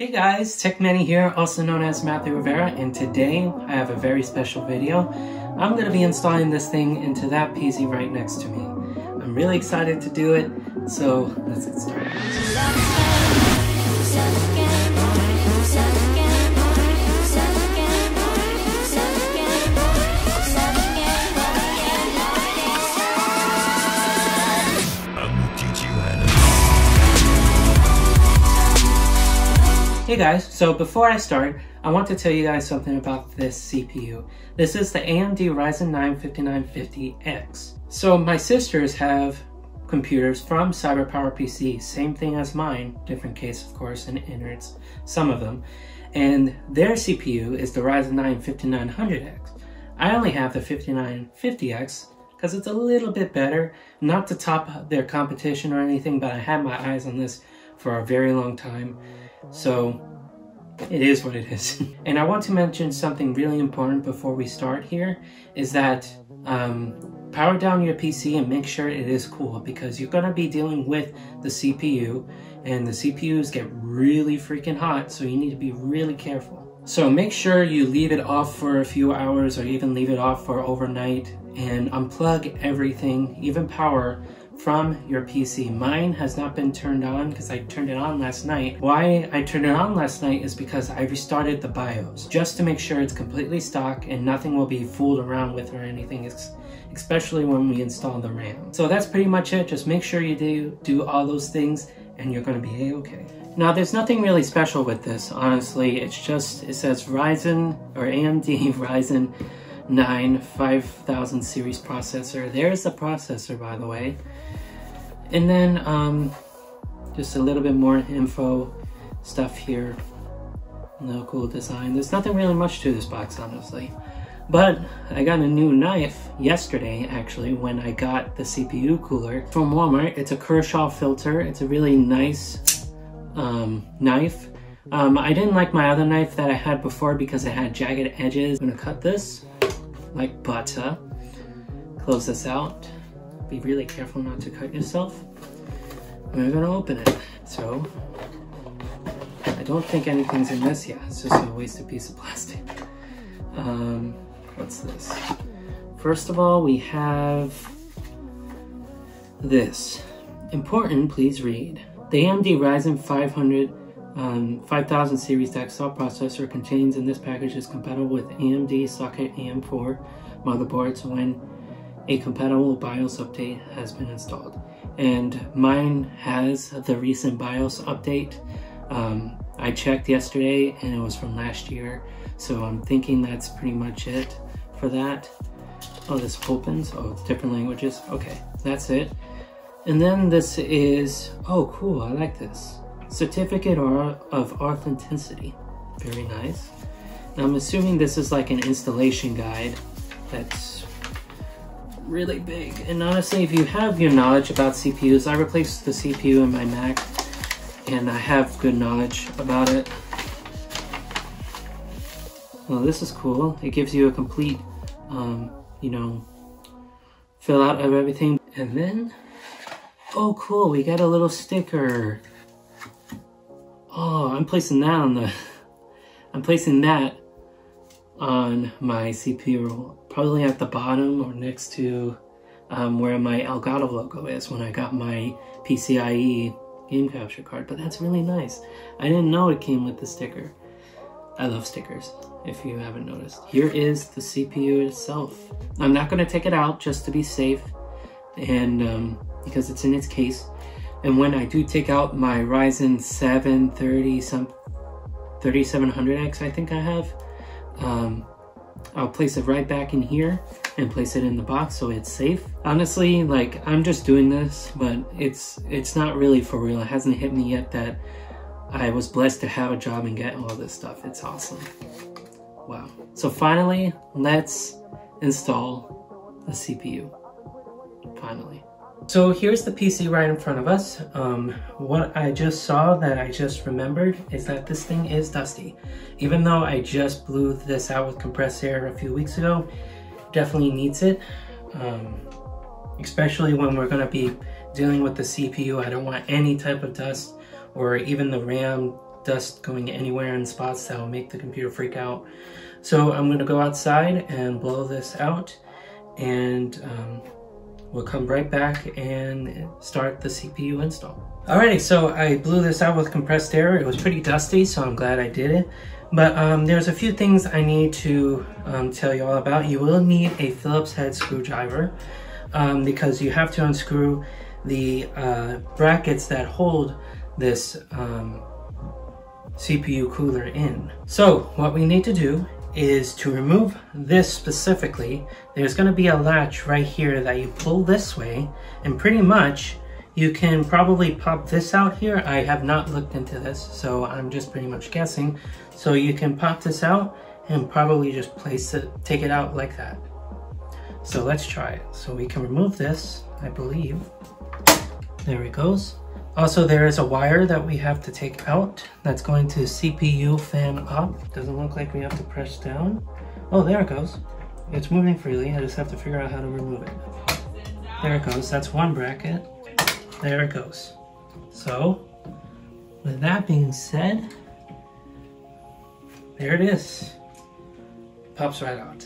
Hey guys, TechManny here, also known as Matthew Rivera, and today I have a very special video. I'm going to be installing this thing into that PC right next to me. I'm really excited to do it, so let's get started. Guys, so before I start, I want to tell you guys something about this CPU. This is the AMD Ryzen 9 5950X. So my sisters have computers from CyberPower PC, same thing as mine, different case of course, and innards, some of them. And their CPU is the Ryzen 9 5900X. I only have the 5950X because it's a little bit better, not to top their competition or anything, but I had my eyes on this for a very long time. So it is what it is. and I want to mention something really important before we start here is that um, power down your PC and make sure it is cool because you're going to be dealing with the CPU and the CPUs get really freaking hot so you need to be really careful. So make sure you leave it off for a few hours or even leave it off for overnight and unplug everything, even power, from your PC. Mine has not been turned on because I turned it on last night. Why I turned it on last night is because I restarted the BIOS just to make sure it's completely stock and nothing will be fooled around with or anything, especially when we install the RAM. So that's pretty much it. Just make sure you do, do all those things and you're gonna be a-okay. Now there's nothing really special with this, honestly. It's just, it says Ryzen or AMD Ryzen 9 5000 series processor. There's the processor, by the way. And then um, just a little bit more info stuff here. No cool design. There's nothing really much to this box, honestly. But I got a new knife yesterday, actually, when I got the CPU cooler from Walmart. It's a Kershaw filter. It's a really nice um, knife. Um, I didn't like my other knife that I had before because it had jagged edges. I'm gonna cut this like butter. Close this out. Be really careful not to cut yourself. We're gonna open it. So, I don't think anything's in this yet. It's just a wasted piece of plastic. Um, what's this? First of all, we have this. Important, please read. The AMD Ryzen 500 um, 5000 series desktop processor contains in this package is compatible with AMD socket AM4 motherboards when a compatible BIOS update has been installed. And mine has the recent BIOS update. Um, I checked yesterday and it was from last year, so I'm thinking that's pretty much it for that. Oh, this opens. Oh, different languages. Okay, that's it. And then this is, oh cool, I like this. Certificate of Authenticity. Very nice. Now I'm assuming this is like an installation guide that's really big. And honestly, if you have your knowledge about CPUs, I replaced the CPU in my Mac and I have good knowledge about it. Well, this is cool. It gives you a complete, um, you know, fill out of everything. And then, oh cool, we got a little sticker. Oh, I'm placing that on the, I'm placing that on my CPU, roll, probably at the bottom or next to um, where my Elgato logo is when I got my PCIe game capture card, but that's really nice. I didn't know it came with the sticker. I love stickers, if you haven't noticed. Here is the CPU itself. I'm not gonna take it out just to be safe and um, because it's in its case. And when I do take out my Ryzen 7 30 some 3700X I think I have, um, I'll place it right back in here and place it in the box so it's safe. Honestly, like I'm just doing this, but it's it's not really for real. It hasn't hit me yet that I was blessed to have a job and get all this stuff. It's awesome. Wow. So finally, let's install the CPU. Finally. So here's the PC right in front of us. Um, what I just saw that I just remembered is that this thing is dusty. Even though I just blew this out with compressed air a few weeks ago, definitely needs it. Um, especially when we're gonna be dealing with the CPU. I don't want any type of dust or even the RAM dust going anywhere in spots that will make the computer freak out. So I'm gonna go outside and blow this out and um, we'll come right back and start the CPU install. Alrighty, so I blew this out with compressed air. It was pretty dusty, so I'm glad I did it. But um, there's a few things I need to um, tell you all about. You will need a Phillips head screwdriver um, because you have to unscrew the uh, brackets that hold this um, CPU cooler in. So what we need to do is to remove this specifically, there's gonna be a latch right here that you pull this way and pretty much you can probably pop this out here. I have not looked into this, so I'm just pretty much guessing. So you can pop this out and probably just place it, take it out like that. So let's try it. So we can remove this, I believe. There it goes. Also, there is a wire that we have to take out that's going to CPU fan up. Doesn't look like we have to press down. Oh, there it goes. It's moving freely. I just have to figure out how to remove it. There it goes. That's one bracket. There it goes. So, with that being said, there it is. Pops right out.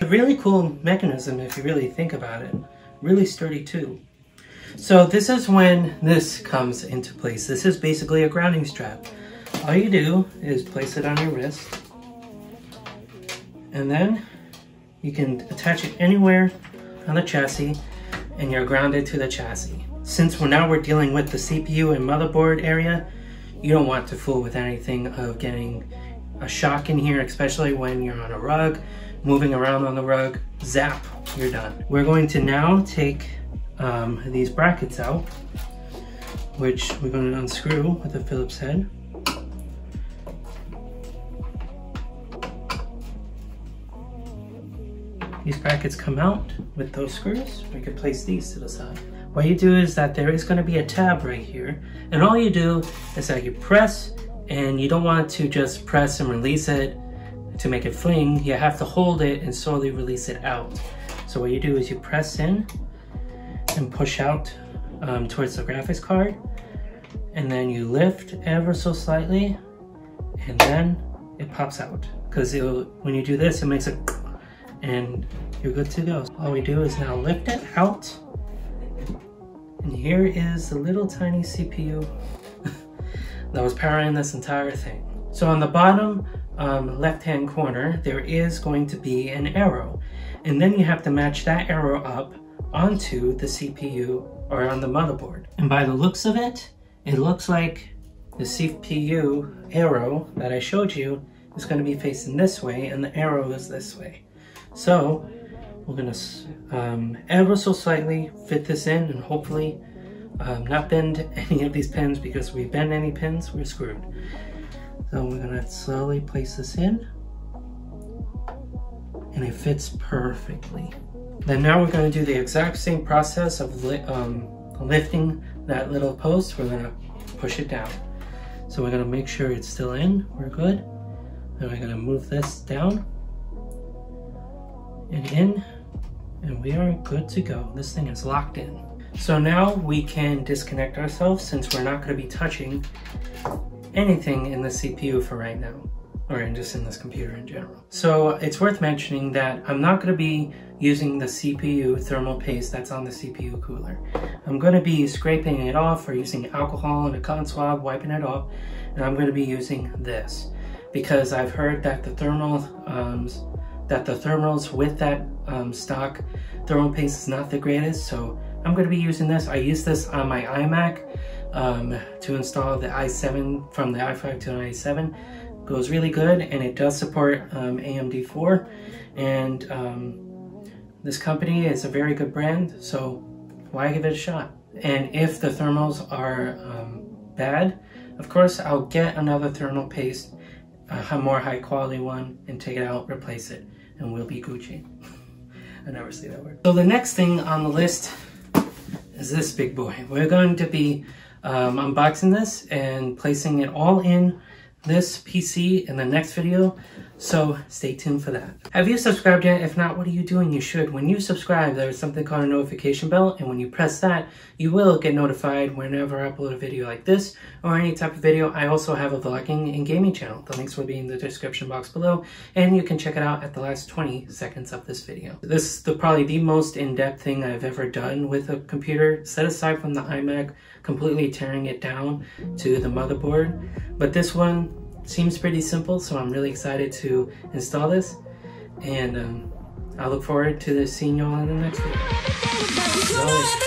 A really cool mechanism if you really think about it. Really sturdy too. So this is when this comes into place. This is basically a grounding strap. All you do is place it on your wrist and then you can attach it anywhere on the chassis and you're grounded to the chassis. Since we're now we're dealing with the CPU and motherboard area, you don't want to fool with anything of getting a shock in here, especially when you're on a rug, moving around on the rug, zap, you're done. We're going to now take um, these brackets out, which we're going to unscrew with a Phillips head. These brackets come out with those screws. We can place these to the side. What you do is that there is going to be a tab right here and all you do is that you press and you don't want to just press and release it to make it fling. You have to hold it and slowly release it out. So what you do is you press in and push out um, towards the graphics card and then you lift ever so slightly and then it pops out because when you do this it makes it and you're good to go. All we do is now lift it out and here is the little tiny CPU that was powering this entire thing. So on the bottom um, left-hand corner, there is going to be an arrow. And then you have to match that arrow up onto the CPU or on the motherboard. And by the looks of it, it looks like the CPU arrow that I showed you is going to be facing this way and the arrow is this way. So we're gonna um, ever so slightly fit this in and hopefully um, not bend any of these pins because if we bend any pins, we're screwed. So we're gonna slowly place this in and it fits perfectly. Then now we're gonna do the exact same process of li um, lifting that little post. We're gonna push it down. So we're gonna make sure it's still in, we're good. Then we're gonna move this down and in and we are good to go. This thing is locked in. So now we can disconnect ourselves since we're not going to be touching anything in the CPU for right now or just in this computer in general. So it's worth mentioning that I'm not going to be using the CPU thermal paste that's on the CPU cooler. I'm going to be scraping it off or using alcohol and a cotton swab, wiping it off, and I'm going to be using this because I've heard that the thermal um, that the thermals with that um, stock thermal paste is not the greatest, so I'm going to be using this. I use this on my iMac um, to install the i7 from the i5 to an i7. Goes really good, and it does support um, AMD4, and um, this company is a very good brand, so why give it a shot? And if the thermals are um, bad, of course, I'll get another thermal paste, a more high quality one, and take it out, replace it and we'll be Gucci. I never say that word. So the next thing on the list is this big boy. We're going to be um, unboxing this and placing it all in this PC in the next video. So stay tuned for that. Have you subscribed yet? If not, what are you doing? You should. When you subscribe, there's something called a notification bell, and when you press that, you will get notified whenever I upload a video like this or any type of video. I also have a vlogging and gaming channel. The links will be in the description box below, and you can check it out at the last 20 seconds of this video. This is the, probably the most in-depth thing I've ever done with a computer, set aside from the iMac, completely tearing it down to the motherboard. But this one, seems pretty simple, so I'm really excited to install this. And um, I look forward to seeing you all in the next video.